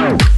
Thank